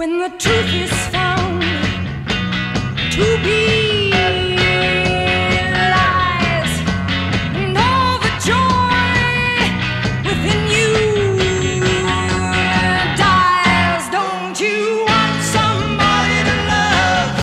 when the truth is found to be.